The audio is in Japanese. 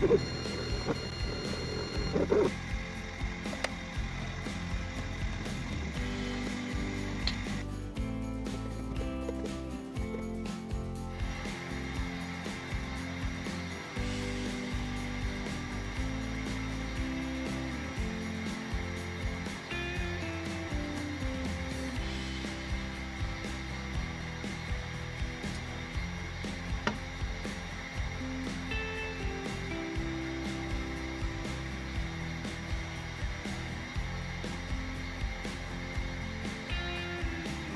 you